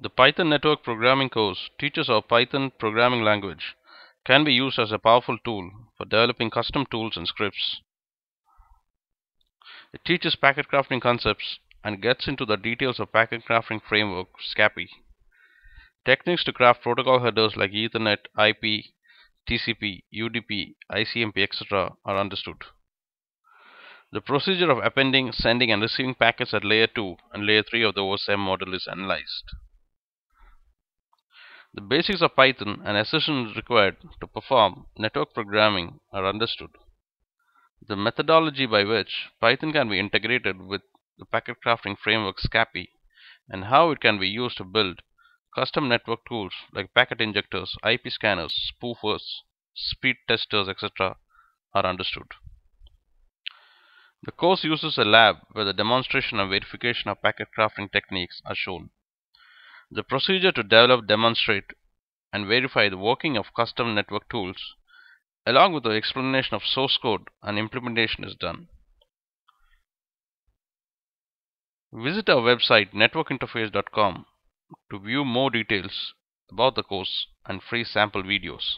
The Python Network Programming course teaches how Python programming language can be used as a powerful tool for developing custom tools and scripts. It teaches packet crafting concepts and gets into the details of packet crafting framework Scapy. Techniques to craft protocol headers like Ethernet, IP, TCP, UDP, ICMP, etc. are understood. The procedure of appending, sending and receiving packets at layer 2 and layer 3 of the OSI model is analyzed. The basics of Python and assertions required to perform network programming are understood. The methodology by which Python can be integrated with the packet crafting framework Scapy and how it can be used to build custom network tools like packet injectors, IP scanners, spoofers, speed testers, etc. are understood. The course uses a lab where the demonstration and verification of packet crafting techniques are shown. The procedure to develop, demonstrate, and verify the working of custom network tools, along with the explanation of source code and implementation is done. Visit our website networkinterfaze.com to view more details about the course and free sample videos.